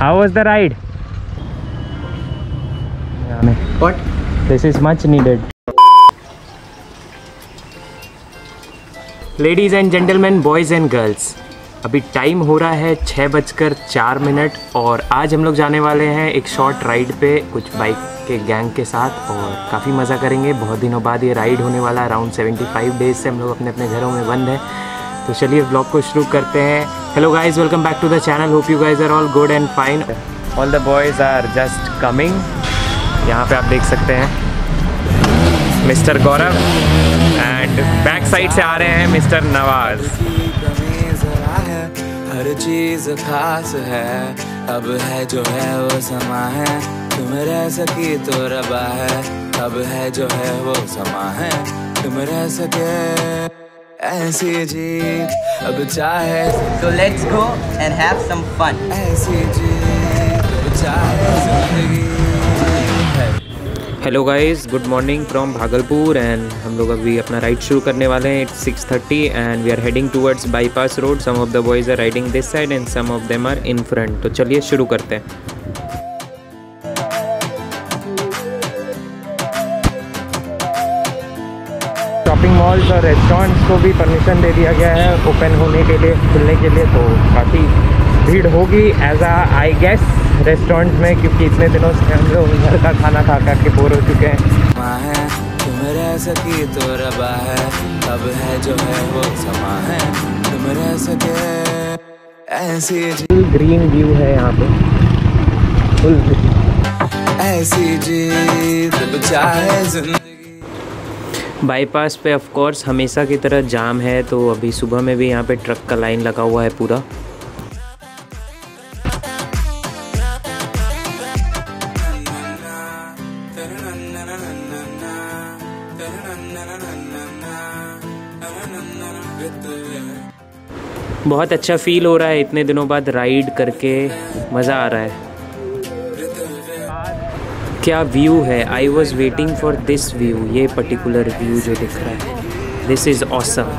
How was the ride? What? This is much needed. Ladies and gentleman boys and girls अभी time हो रहा है छः बजकर चार मिनट और आज हम लोग जाने वाले हैं एक शॉर्ट राइड पे कुछ बाइक के गैंग के साथ और काफ़ी मज़ा करेंगे बहुत दिनों बाद ये राइड होने वाला है अराउंड 75 डेज़ से हम लोग अपने अपने घरों में बंद हैं तो चलिए ब्लॉग को शुरू करते हैं hello guys welcome back to the channel hope you guys are all good and fine all the boys are just coming यहाँ पे आप देख सकते हैं mister Gaurav and back side से आ रहे हैं मिस्टर नवाज़। हर चीज़ खास है अब है जो है वो समा है। तुम रह सकी तो रबा है अब है जो है वो समा है। तुम रह सके। ऐसी जी अब चाहे So let's go and have some fun. ऐसी जी अब चाहे ज़िंदगी। Hello guys good morning from Bhagalpur and हम लोग अभी अपना राइड शुरू करने वाले हैं it's six thirty and we are heading towards bypass road some of the boys are riding this side and some of them are in front तो चलिए शुरू करते हैं। मॉल्स और रेस्टोरेंट्स को भी परमिशन दे दिया गया है ओपन होने के लिए खुलने के लिए तो काफ़ी भीड़ होगी as uh I guess restaurant में क्योंकि इतने दिनों से हम लोग घर का खाना खा खा के बोर हो चुके हैं। तुम रह सकी तो रबा है अब है जो है वो समा है तुम रह सके ऐसी जी ग्रीन व्यू है यहाँ पे। फुल ऐसी अब चाहे ज़िंदगी बाईपास पे ऑफ़ कोर्स हमेशा की तरह जाम है तो अभी सुबह में भी यहाँ पे ट्रक का लाइन लगा हुआ है पूरा। बहुत अच्छा फील हो रहा है, इतने दिनों बाद राइड करके, मज़ा आ रहा है। क्या व्यू है? I was waiting for this view ये पर्टिकुलर व्यू जो दिख रहा है। दिस इज़ ऑसम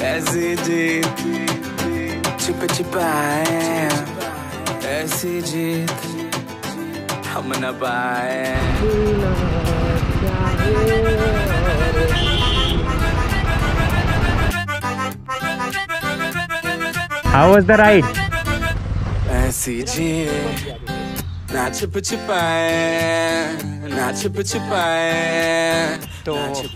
ऐसी जीत छिप छिपाए। ऐसी जीत हम न पाए। हाउ वाज द राइड ऐसी जीत ना छिप छिपाए ना छिप छिपाए तो छिप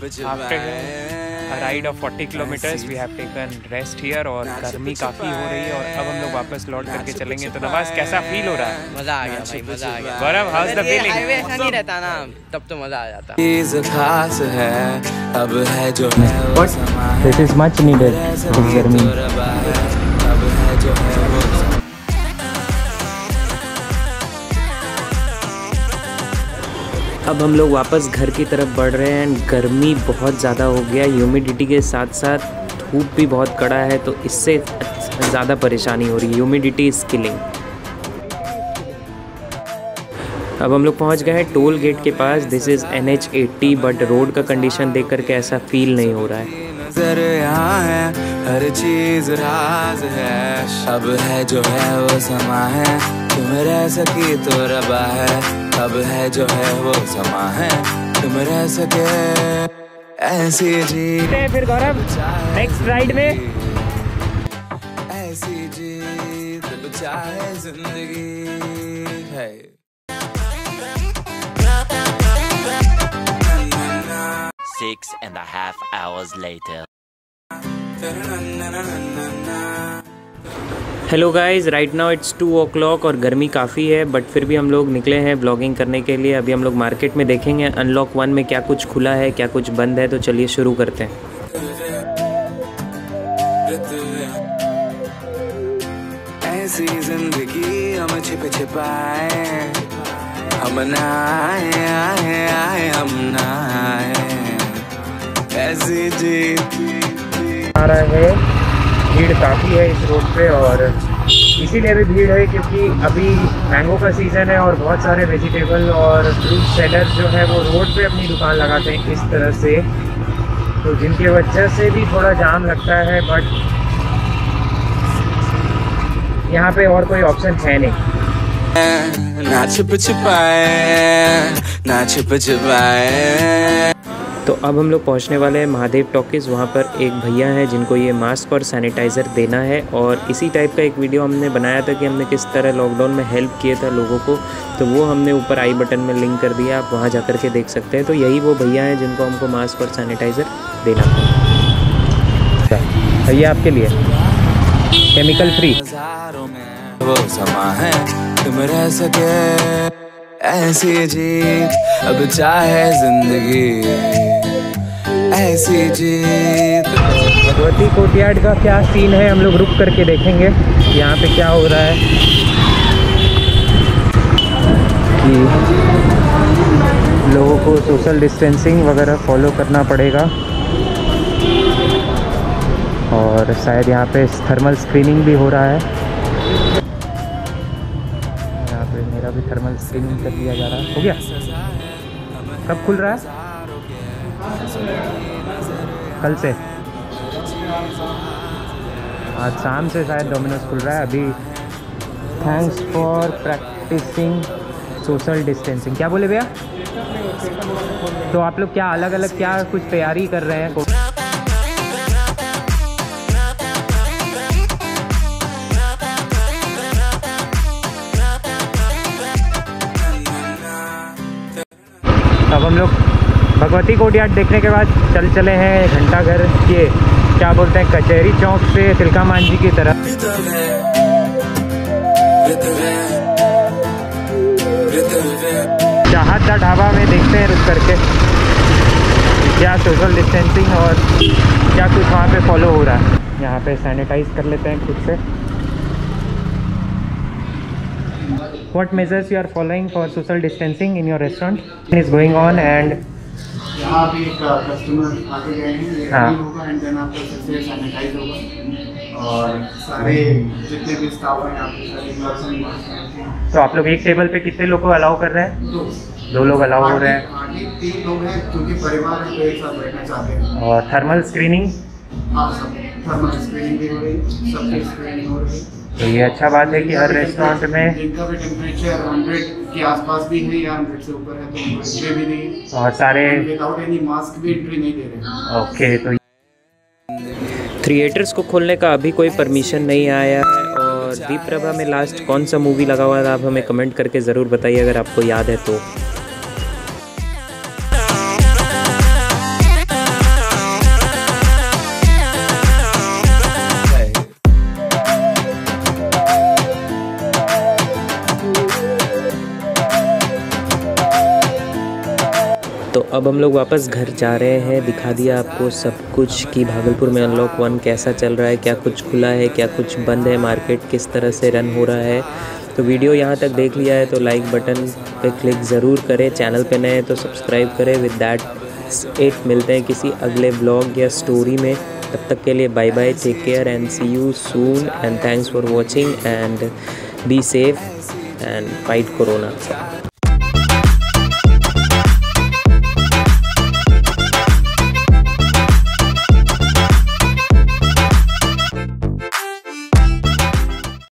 ride of 40 kilometres we have taken rest here और गर्मी काफ़ी हो रही है और अब हम लोग वापस लौट करके चलेंगे। तो नवाज़ कैसा फील हो रहा है? मज़ा आ गया भाई मज़ा आ गया। Gaurav how is the feeling highway ऐसा नहीं रहता ना तब तो मज़ा आ जाता। चीज़ खास है अब है जो है वो समा दिस इज़ मच नीडेड गर्मी। अब हम लोग वापस घर की तरफ़ बढ़ रहे हैं। गर्मी बहुत ज़्यादा हो गया ह्यूमिडिटी के साथ साथ धूप भी बहुत कड़ा है तो इससे ज़्यादा परेशानी हो रही है। ह्यूमिडिटी इज़ किलिंग अब हम लोग पहुँच गए हैं टोल गेट के पास। This is N H eighty but road का कंडीशन देख करके ऐसा फील नहीं हो रहा है। नज़र यहाँ है, हर चीज़ राज है। अब है जो है वो समा है। तुम रह सकी तो रबा है अब है जो है वो समा है तुम रह सके ऐसी जीत फिर गौरव नेक्स्ट राइड में ऐसी जीत अब चाहे ज़िंदगी है Six and a half hours later. Hello guys right now it's two o'clock और गर्मी काफ़ी है बट फिर भी हम लोग निकले हैं ब्लॉगिंग करने के लिए। अभी हम लोग मार्केट में देखेंगे अनलॉक वन में क्या कुछ खुला है क्या कुछ बंद है तो चलिए शुरू करते हैं। ऐसी ज़िंदगी हम छिप छिपाए हम ना आए आए हम ऐसी जीत आ रहा है। भीड़ काफ़ी है इस रोड पे और इसीलिए भी भीड़ है क्योंकि अभी मैंगो का सीज़न है और बहुत सारे वेजिटेबल और फ्रूट सेलर जो है वो रोड पे अपनी दुकान लगाते हैं इस तरह से। तो जिनकी वजह से भी थोड़ा जाम लगता है बट यहाँ पे और कोई ऑप्शन है नहीं। ना छिप छिपाए, ना छिप छिपाए। तो अब हम लोग पहुँचने वाले हैं महादेव टॉकीज़। वहाँ पर एक भैया हैं जिनको ये मास्क और सैनिटाइज़र देना है और इसी टाइप का एक वीडियो हमने बनाया था कि हमने किस तरह लॉकडाउन में हेल्प किया था लोगों को। तो वो हमने ऊपर आई बटन में लिंक कर दिया, आप वहाँ जा के देख सकते हैं। तो यही वो भैया हैं जिनको हमको मास्क और सैनिटाइज़र देना था। भैया आपके लिए केमिकल फ्री समा है, तुम रह सके। ऐसी जीत अब चाहे ज़िंदगी। ऐसी जीत भगवती कोटियाड का क्या सीन है? हम लोग रुक करके देखेंगे। यहाँ पे क्या हो रहा है? कि लोगों को सोशल डिस्टेंसिंग वगैरह फॉलो करना पड़ेगा। और शायद यहाँ पे थर्मल स्क्रीनिंग भी हो रहा है। यहाँ पे मेरा भी थर्मल स्क्रीनिंग कर दिया जा रहा है। हो गया? कब खुल रहा है? कल से। आज शाम से शायद डोमिनोज खुल रहा है। अभी thanks for practising social distancing क्या बोले भैया? तो आप लोग क्या अलग अलग क्या कुछ तैयारी कर रहे हैं? अब हम लोग भगवती कोटियाट देखने के बाद चल चले हैं घंटा घर के क्या बोलते हैं कचहरी चौक से तिलका मांझी की तरफ़। चाहत दा ढाबा में देखते हैं रुक करके। क्या सोशल डिस्टेंसिंग और क्या कुछ वहाँ पे फॉलो हो रहा है। यहाँ पे सैनिटाइज कर लेते हैं खुद से। What measures you are following for social distancing in your restaurant? Is going on and यहाँ पे एक कस्टमर आके गए हैं ये हाँ। होगा एंड देन आपका फिर से सैनिटाइज होगा। और सारे जितने भी स्टाफ हैं सारे तो आप लोग एक टेबल पे कितने लोग को अलाउ कर रहे हैं? दो। दो लोग अलाउ हो रहे हैं। तीन लोग हैं क्योंकि परिवार है तो एक साथ बैठना चाहते हैं। और थर्मल स्क्रीनिंग हाँ सब। थर्मल स्क्रीनिंग भी हो रही सबकी स्क्रीनिंग हो रही। है तो ये अच्छा बात है कि हर रेस्टोरेंट में जिनका भी टेम्परेचर हंड्रेड के आसपास भी है या हंड्रेड से ऊपर है तो एंट्री भी नहीं। और सारे विदाउट एनी मास्क भी एंट्री नहीं दे रहे। ओके तो थिएटर्स को खोलने का अभी कोई परमिशन नहीं आया है और दीप प्रभा में लास्ट कौन सा मूवी लगा हुआ था आप हमें कमेंट करके ज़रूर बताइए अगर आपको याद है तो। अब हम लोग वापस घर जा रहे हैं। दिखा दिया आपको सब कुछ कि भागलपुर में अनलॉक वन कैसा चल रहा है, क्या कुछ खुला है, क्या कुछ बंद है मार्केट किस तरह से रन हो रहा है। तो वीडियो यहाँ तक देख लिया है तो लाइक बटन पे क्लिक ज़रूर करें। चैनल पे नए हैं तो सब्सक्राइब करें। विद डैट एट मिलते हैं किसी अगले ब्लॉग या स्टोरी में। तब तक के लिए bye bye take care and see you soon and thanks for watching and be safe and fight corona